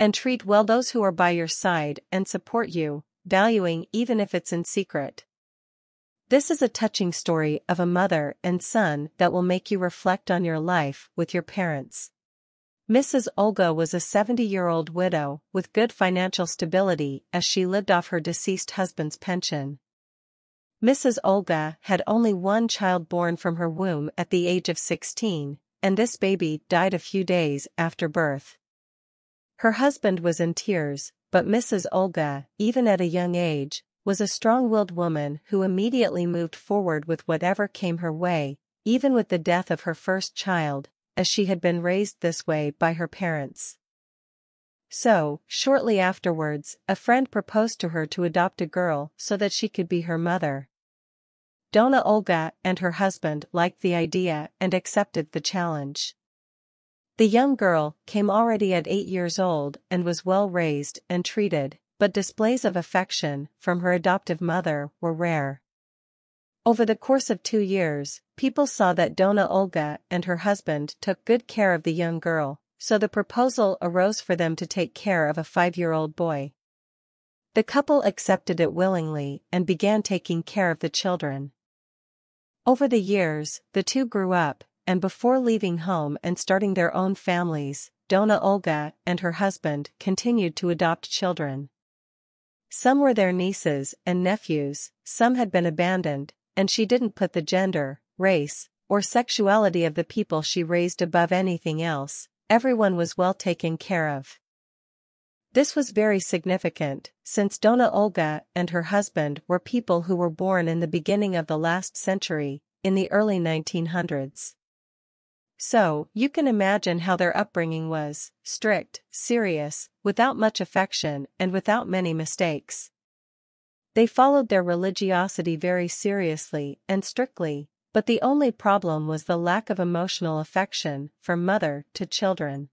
And treat well those who are by your side and support you, valuing even if it's in secret. This is a touching story of a mother and son that will make you reflect on your life with your parents. Mrs. Olga was a 70-year-old widow with good financial stability as she lived off her deceased husband's pension. Mrs. Olga had only one child born from her womb at the age of 16, and this baby died a few days after birth. Her husband was in tears, but Mrs. Olga, even at a young age, was a strong-willed woman who immediately moved forward with whatever came her way, even with the death of her first child, as she had been raised this way by her parents. So, shortly afterwards, a friend proposed to her to adopt a girl so that she could be her mother. Dona Olga and her husband liked the idea and accepted the challenge. The young girl came already at eight years old and was well raised and treated, but displays of affection from her adoptive mother were rare. Over the course of two years, people saw that Dona Olga and her husband took good care of the young girl, so the proposal arose for them to take care of a five-year-old boy. The couple accepted it willingly and began taking care of the children. Over the years, the two grew up, and before leaving home and starting their own families, Dona Olga and her husband continued to adopt children. Some were their nieces and nephews, some had been abandoned, and she didn't put the gender, race, or sexuality of the people she raised above anything else, everyone was well taken care of. This was very significant, since Dona Olga and her husband were people who were born in the beginning of the last century, in the early 1900s. So, you can imagine how their upbringing was, strict, serious, without much affection and without many mistakes. They followed their religiosity very seriously and strictly, but the only problem was the lack of emotional affection from mother to children.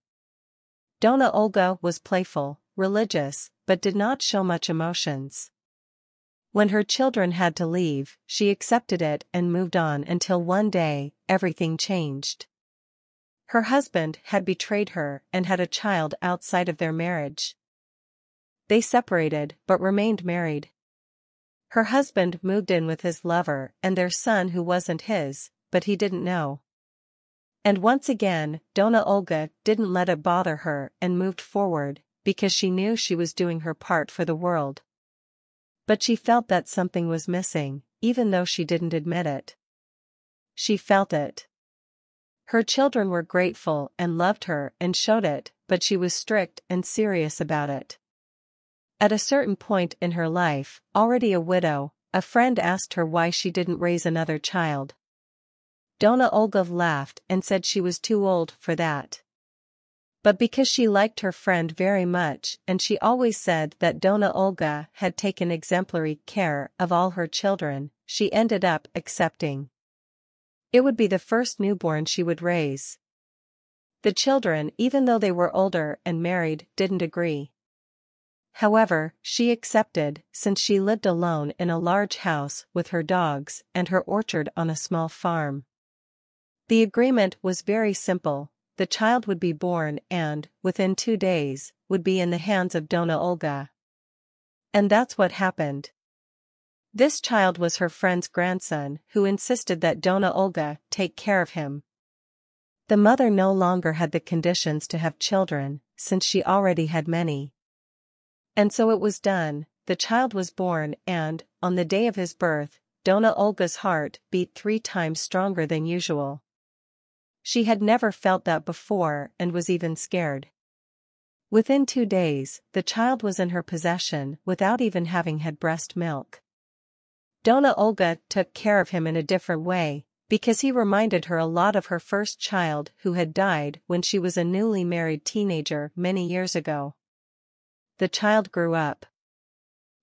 Dona Olga was playful, religious, but did not show much emotions. When her children had to leave, she accepted it and moved on until one day, everything changed. Her husband had betrayed her and had a child outside of their marriage. They separated but remained married. Her husband moved in with his lover and their son who wasn't his, but he didn't know. And once again, Dona Olga didn't let it bother her and moved forward, because she knew she was doing her part for the world. But she felt that something was missing, even though she didn't admit it. She felt it. Her children were grateful and loved her and showed it, but she was strict and serious about it. At a certain point in her life, already a widow, a friend asked her why she didn't raise another child. Dona Olga laughed and said she was too old for that. But because she liked her friend very much and she always said that Dona Olga had taken exemplary care of all her children, she ended up accepting. It would be the first newborn she would raise. The children, even though they were older and married, didn't agree. However, she accepted, since she lived alone in a large house with her dogs and her orchard on a small farm. The agreement was very simple, the child would be born and, within two days, would be in the hands of Dona Olga. And that's what happened. This child was her friend's grandson who insisted that Dona Olga take care of him. The mother no longer had the conditions to have children, since she already had many. And so it was done, the child was born and, on the day of his birth, Dona Olga's heart beat three times stronger than usual. She had never felt that before and was even scared. Within two days, the child was in her possession without even having had breast milk. Dona Olga took care of him in a different way, because he reminded her a lot of her first child who had died when she was a newly married teenager many years ago. The child grew up.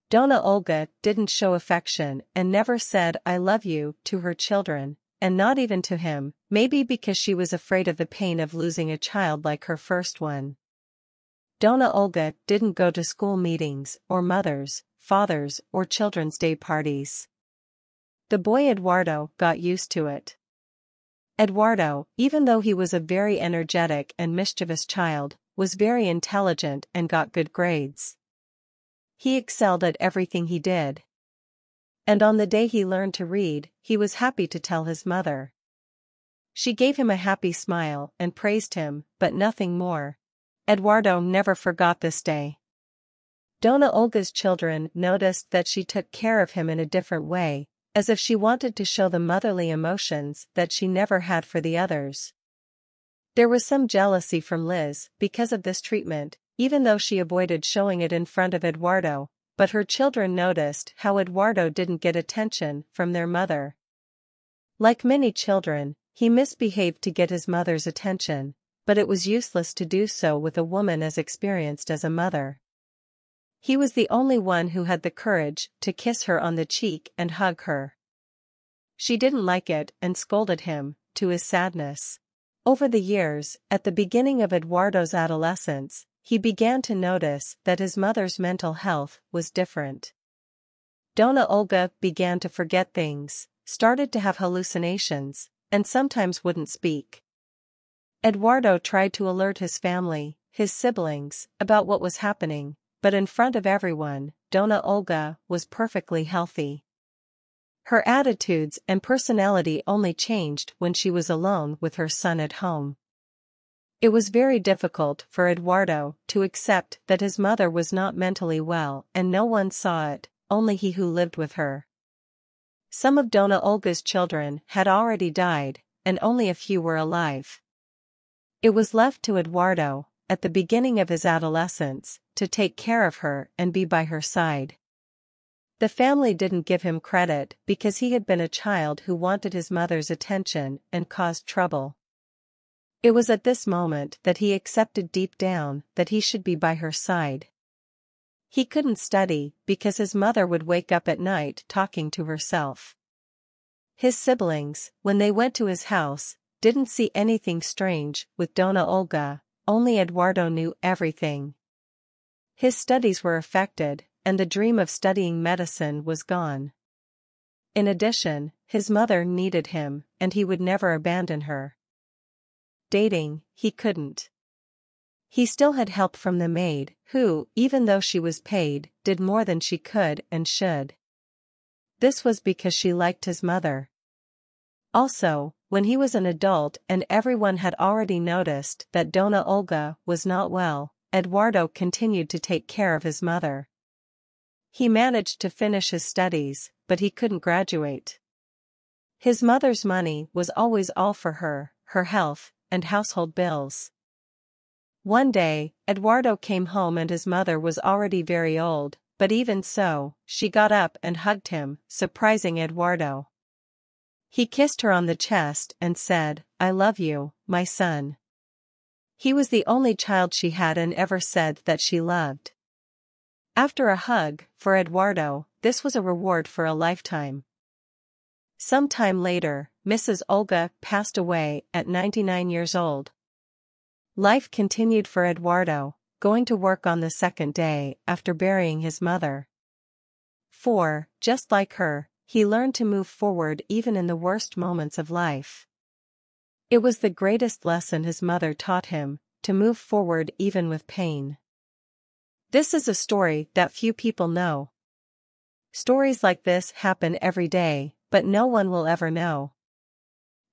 Dona Olga didn't show affection and never said I love you to her children, and not even to him, maybe because she was afraid of the pain of losing a child like her first one. Dona Olga didn't go to school meetings, or mothers, fathers, or children's day parties. The boy Eduardo got used to it. Eduardo, even though he was a very energetic and mischievous child, was very intelligent and got good grades. He excelled at everything he did. And on the day he learned to read, he was happy to tell his mother. She gave him a happy smile and praised him, but nothing more. Eduardo never forgot this day. Dona Olga's children noticed that she took care of him in a different way, as if she wanted to show the motherly emotions that she never had for the others. There was some jealousy from Liz because of this treatment, even though she avoided showing it in front of Eduardo, but her children noticed how Eduardo didn't get attention from their mother. Like many children, he misbehaved to get his mother's attention, but it was useless to do so with a woman as experienced as a mother. He was the only one who had the courage to kiss her on the cheek and hug her. She didn't like it and scolded him, to his sadness. Over the years, at the beginning of Eduardo's adolescence, he began to notice that his mother's mental health was different. Dona Olga began to forget things, started to have hallucinations, and sometimes wouldn't speak. Eduardo tried to alert his family, his siblings, about what was happening, but in front of everyone, Dona Olga was perfectly healthy. Her attitudes and personality only changed when she was alone with her son at home. It was very difficult for Eduardo to accept that his mother was not mentally well and no one saw it, only he who lived with her. Some of Dona Olga's children had already died, and only a few were alive. It was left to Eduardo, at the beginning of his adolescence, to take care of her and be by her side. The family didn't give him credit because he had been a child who wanted his mother's attention and caused trouble. It was at this moment that he accepted deep down that he should be by her side. He couldn't study because his mother would wake up at night talking to herself. His siblings, when they went to his house, didn't see anything strange with Dona Olga, only Eduardo knew everything. His studies were affected, and the dream of studying medicine was gone. In addition, his mother needed him, and he would never abandon her. Dating, he couldn't. He still had help from the maid, who, even though she was paid, did more than she could and should. This was because she liked his mother. Also, when he was an adult and everyone had already noticed that Dona Olga was not well, Eduardo continued to take care of his mother. He managed to finish his studies, but he couldn't graduate. His mother's money was always all for her, her health, and household bills. One day, Eduardo came home and his mother was already very old, but even so, she got up and hugged him, surprising Eduardo. He kissed her on the chest and said, I love you, my son. He was the only child she had and ever said that she loved. After a hug, for Eduardo, this was a reward for a lifetime. Some time later, Mrs. Olga passed away at 99 years old, Life continued for Eduardo, going to work on the second day after burying his mother. For, just like her, he learned to move forward even in the worst moments of life. It was the greatest lesson his mother taught him, to move forward even with pain. This is a story that few people know. Stories like this happen every day, but no one will ever know.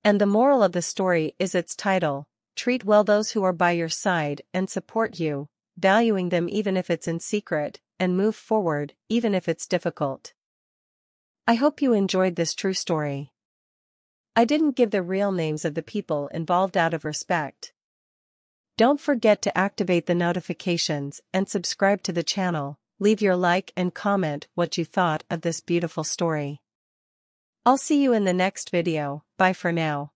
And the moral of the story is its title, Treat well those who are by your side and support you, valuing them even if it's in secret, and move forward even if it's difficult. I hope you enjoyed this true story. I didn't give the real names of the people involved out of respect. Don't forget to activate the notifications and subscribe to the channel, leave your like and comment what you thought of this beautiful story. I'll see you in the next video, bye for now.